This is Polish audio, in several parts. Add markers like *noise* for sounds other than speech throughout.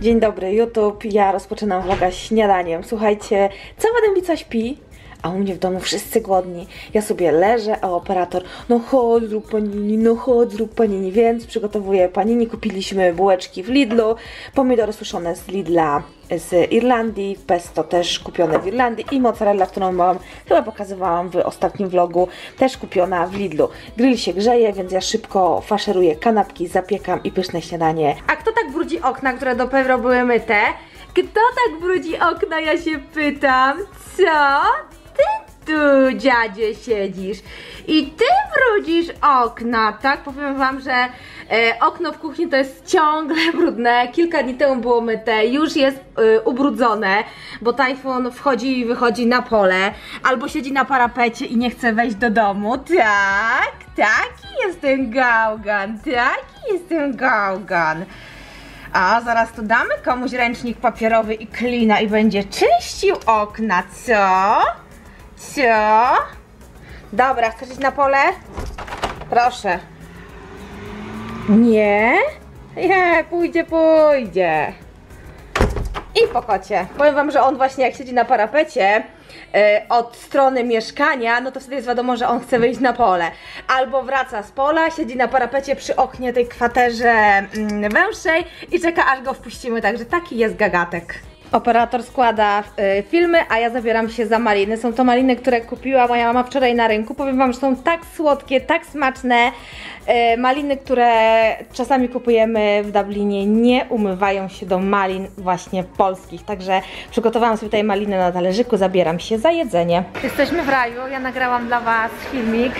Dzień dobry YouTube, ja rozpoczynam vloga śniadaniem. Słuchajcie, cała dębica śpi, a u mnie w domu wszyscy głodni. Ja sobie leżę, a operator, no chodź zrób panini, no chodź zrób panini, więc przygotowuję panini. Kupiliśmy bułeczki w Lidlu, pomidory suszone z Lidla z Irlandii, pesto też kupione w Irlandii i mozzarella, którą wam chyba pokazywałam w ostatnim vlogu, też kupiona w Lidlu. Grill się grzeje, więc ja szybko faszeruję kanapki, zapiekam i pyszne śniadanie. A kto tak brudzi okna, które dopiero były myte? Kto tak brudzi okna, ja się pytam? Co? Tu, dziadzie, siedzisz i ty brudzisz okna, tak? Powiem wam, że e, okno w kuchni to jest ciągle *laughs* brudne. Kilka dni temu było myte, już jest e, ubrudzone, bo tajfun wchodzi i wychodzi na pole, albo siedzi na parapecie i nie chce wejść do domu. Tak, taki jest ten gałgan, taki jest ten gałgan. A zaraz tu damy komuś ręcznik papierowy i klina i będzie czyścił okna, co? Co? Dobra, chcesz iść na pole? Proszę. Nie? Nie, pójdzie, pójdzie. I po kocie. Powiem wam, że on właśnie jak siedzi na parapecie e, od strony mieszkania, no to wtedy jest wiadomo, że on chce wyjść na pole. Albo wraca z pola, siedzi na parapecie przy oknie tej kwaterze mm, węższej i czeka aż go wpuścimy, także taki jest gagatek. Operator składa y, filmy, a ja zabieram się za maliny. Są to maliny, które kupiła moja mama wczoraj na rynku. Powiem Wam, że są tak słodkie, tak smaczne. Y, maliny, które czasami kupujemy w Dublinie, nie umywają się do malin właśnie polskich. Także przygotowałam sobie tutaj maliny na talerzyku, zabieram się za jedzenie. Jesteśmy w raju, ja nagrałam dla Was filmik,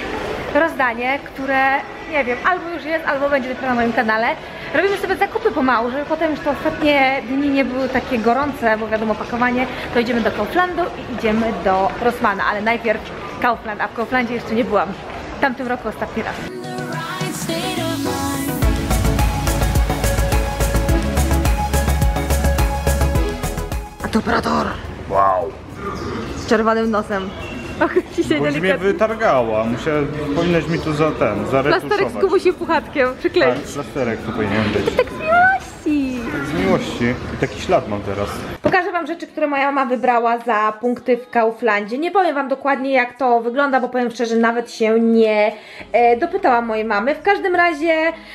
rozdanie, które nie wiem, albo już jest, albo będzie dopiero na moim kanale. Robimy sobie zakupy pomału, żeby potem już te ostatnie dni nie były takie gorące, bo wiadomo pakowanie, to idziemy do Kauflandu i idziemy do Rossmana, ale najpierw Kaufland, a w Kauflandzie jeszcze nie byłam. W tamtym roku ostatni raz. A to operator Wow. z czerwonym nosem. Dzisiaj Boś mnie delikatnie. wytargała. Muszę, powinnaś mi tu za ten, Plasterek z zaretuszować. Kubusi puchatkiem Tak, przykleić. plasterek tu powinien być. Tak z miłości. Miłości. I taki ślad mam teraz. Pokażę Wam rzeczy, które moja mama wybrała za punkty w Kauflandzie. Nie powiem Wam dokładnie jak to wygląda, bo powiem szczerze, nawet się nie e, dopytałam mojej mamy. W każdym razie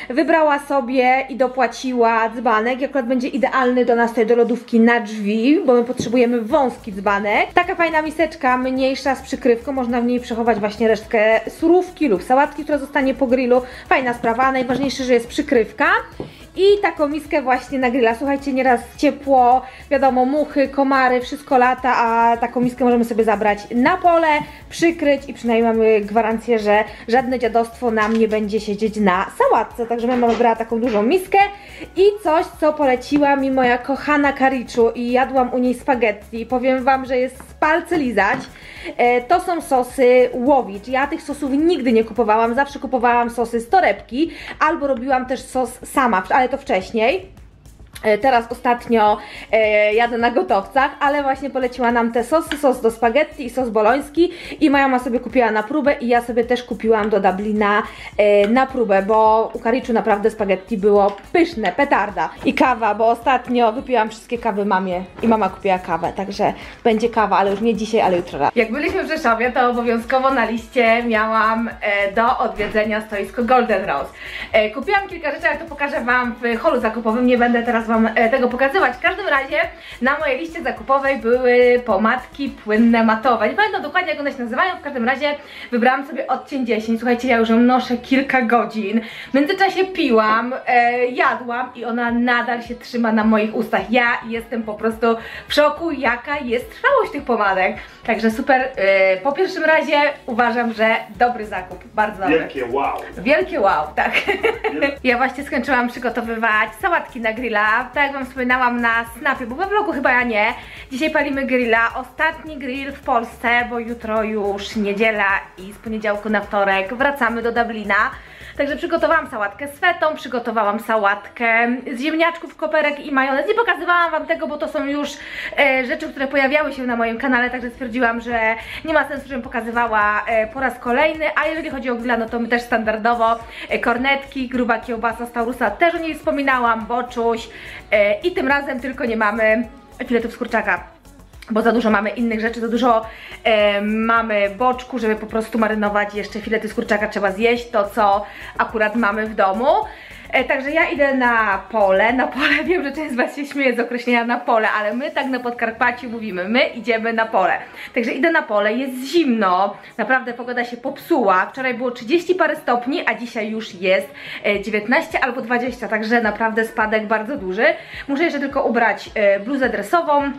wybrała sobie i dopłaciła dzbanek. i Akurat będzie idealny do nas tutaj do lodówki na drzwi, bo my potrzebujemy wąski dzbanek. Taka fajna miseczka, mniejsza z przykrywką. Można w niej przechować właśnie resztkę surówki lub sałatki, która zostanie po grillu. Fajna sprawa. Najważniejsze, że jest przykrywka. I taką miskę właśnie na grilla. Słuchajcie, nieraz ciepło, wiadomo, muchy, komary, wszystko lata, a taką miskę możemy sobie zabrać na pole, przykryć i przynajmniej mamy gwarancję, że żadne dziadostwo nam nie będzie siedzieć na sałatce. Także mama wybrała taką dużą miskę i coś, co poleciła mi moja kochana Kariczu i jadłam u niej spaghetti. Powiem Wam, że jest palce lizać. E, to są sosy łowicz. Ja tych sosów nigdy nie kupowałam, zawsze kupowałam sosy z torebki, albo robiłam też sos sama, ale to wcześniej. E, Teraz ostatnio e, jadę na gotowcach, ale właśnie poleciła nam te sosy, sos do spaghetti i sos boloński i moja mama sobie kupiła na próbę i ja sobie też kupiłam do Dublina e, na próbę, bo u Kariczu naprawdę spaghetti było pyszne, petarda. I kawa, bo ostatnio wypiłam wszystkie kawy mamie i mama kupiła kawę, także będzie kawa, ale już nie dzisiaj, ale jutro rano. Jak byliśmy w Rzeszowie, to obowiązkowo na liście miałam do odwiedzenia stoisko Golden Rose. Kupiłam kilka rzeczy, ale to pokażę Wam w holu zakupowym, nie będę teraz Wam e, tego pokazywać. W każdym razie na mojej liście zakupowej były pomadki płynne matowe. Nie pamiętam dokładnie jak one się nazywają, w każdym razie wybrałam sobie odcień 10. Słuchajcie, ja już ją noszę kilka godzin. W międzyczasie piłam, e, jadłam i ona nadal się trzyma na moich ustach. Ja jestem po prostu w szoku, jaka jest trwałość tych pomadek. Także super. E, po pierwszym razie uważam, że dobry zakup. Bardzo dobry. Wielkie wow. Wielkie wow, tak. *laughs* Ja właśnie skończyłam przygotowywać sałatki na grilla, tak jak wam wspominałam na snapie, bo we vlogu chyba ja nie. Dzisiaj palimy grilla, ostatni grill w Polsce, bo jutro już niedziela i z poniedziałku na wtorek wracamy do Dublina. Także przygotowałam sałatkę z fetą, przygotowałam sałatkę z ziemniaczków, koperek i majonez. Nie pokazywałam Wam tego, bo to są już e, rzeczy, które pojawiały się na moim kanale, także stwierdziłam, że nie ma sensu, żebym pokazywała e, po raz kolejny. A jeżeli chodzi o grilla, no to my też standardowo e, kornetki, gruba kiełbasa z Taurusa, też o niej wspominałam, boczuś e, i tym razem tylko nie mamy filetów z kurczaka bo za dużo mamy innych rzeczy, za dużo e, mamy boczku, żeby po prostu marynować jeszcze filety z kurczaka trzeba zjeść, to co akurat mamy w domu. E, także ja idę na pole, na pole, *laughs* wiem, że część z Was się śmieje z określenia na pole, ale my tak na Podkarpaciu mówimy, my idziemy na pole. Także idę na pole, jest zimno, naprawdę pogoda się popsuła, wczoraj było 30 parę stopni, a dzisiaj już jest e, 19 albo 20, także naprawdę spadek bardzo duży. Muszę jeszcze tylko ubrać e, bluzę dresową,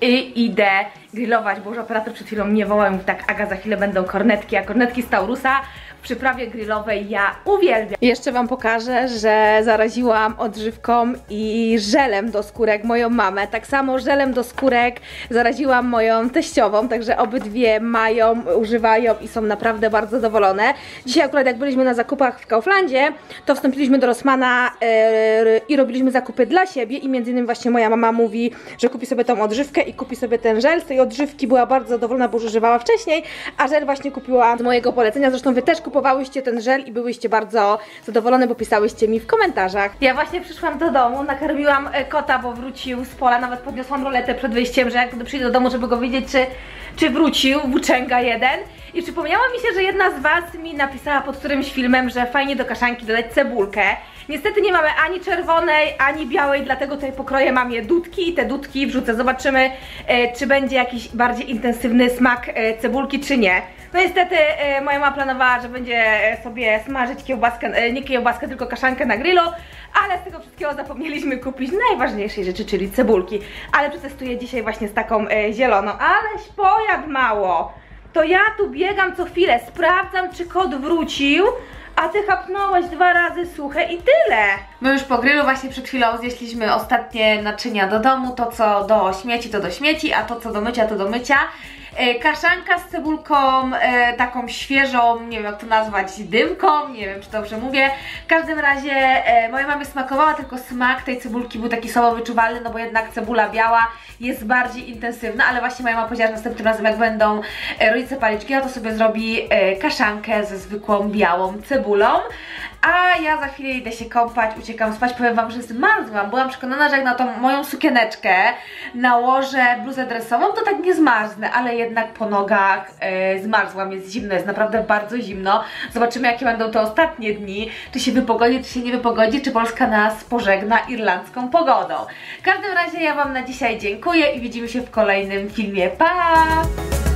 i idę grillować, bo już operator przed chwilą mnie wołał i mówi tak, Aga, za chwilę będą kornetki, a kornetki z Taurusa w przyprawie grillowej ja uwielbiam. Jeszcze Wam pokażę, że zaraziłam odżywką i żelem do skórek moją mamę. Tak samo żelem do skórek zaraziłam moją teściową, także obydwie mają, używają i są naprawdę bardzo zadowolone. Dzisiaj akurat jak byliśmy na zakupach w Kauflandzie, to wstąpiliśmy do Rossmana yy, i robiliśmy zakupy dla siebie i między innymi właśnie moja mama mówi, że kupi sobie tą odżywkę i kupi sobie ten żel. Z tej odżywki była bardzo zadowolona, bo już używała wcześniej, a żel właśnie kupiła z mojego polecenia. Zresztą Wy też kupowałyście ten żel i byłyście bardzo zadowolone, bo pisałyście mi w komentarzach. Ja właśnie przyszłam do domu, nakarmiłam e, kota, bo wrócił z pola, nawet podniosłam roletę przed wyjściem, że jak przyjdę do domu, żeby go wiedzieć, czy, czy wrócił, włóczęga jeden. I przypomniała mi się, że jedna z Was mi napisała pod którymś filmem, że fajnie do kaszanki dodać cebulkę. Niestety nie mamy ani czerwonej, ani białej, dlatego tutaj pokroję mam je dudki i te dudki wrzucę. Zobaczymy, e, czy będzie jakiś bardziej intensywny smak e, cebulki, czy nie. No niestety e, moja mama planowała, że będzie sobie smażyć kiełbaskę, e, nie kiełbaskę, tylko kaszankę na grillu, ale z tego wszystkiego zapomnieliśmy kupić najważniejszej rzeczy, czyli cebulki. Ale przetestuję dzisiaj właśnie z taką e, zieloną. Aleś pojad mało! To ja tu biegam co chwilę, sprawdzam czy kot wrócił, a ty chapnąłeś dwa razy suche i tyle. My już po grillu właśnie przed chwilą zjeśliśmy ostatnie naczynia do domu, to co do śmieci to do śmieci, a to co do mycia to do mycia. E, Kaszanka z cebulką, e, taką świeżą, nie wiem jak to nazwać, dymką, nie wiem czy dobrze mówię. W każdym razie e, mojej mamie smakowała, tylko smak tej cebulki był taki słabo wyczuwalny, no bo jednak cebula biała jest bardziej intensywna, ale właśnie moja mama powiedziała, że następnym razem jak będą rodzice paliczki, no to sobie zrobi kaszankę ze zwykłą białą cebulą. A ja za chwilę idę się kąpać, uciekam spać. Powiem Wam, że zmarzłam. Byłam przekonana, że jak na tą moją sukieneczkę nałożę bluzę dresową, to tak nie zmarznę, ale jednak po nogach e, zmarzłam. Jest zimno, jest naprawdę bardzo zimno. Zobaczymy, jakie będą te ostatnie dni. Czy się wypogodzi, czy się nie wypogodzi, czy Polska nas pożegna irlandzką pogodą. W każdym razie ja Wam na dzisiaj dziękuję i widzimy się w kolejnym filmie. Pa!